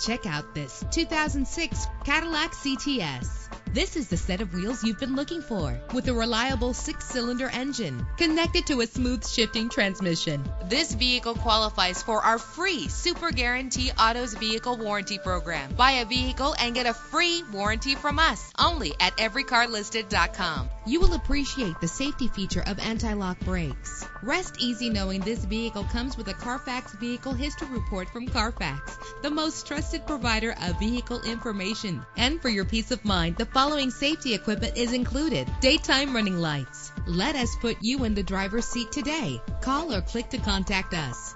Check out this 2006 Cadillac CTS. This is the set of wheels you've been looking for with a reliable six cylinder engine connected to a smooth shifting transmission. This vehicle qualifies for our free Super Guarantee Autos Vehicle Warranty Program. Buy a vehicle and get a free warranty from us only at everycarlisted.com. You will appreciate the safety feature of anti lock brakes. Rest easy knowing this vehicle comes with a Carfax Vehicle History Report from Carfax, the most trusted provider of vehicle information. And for your peace of mind, the following safety equipment is included daytime running lights. Let us put you in the driver's seat today. Call or click to contact us.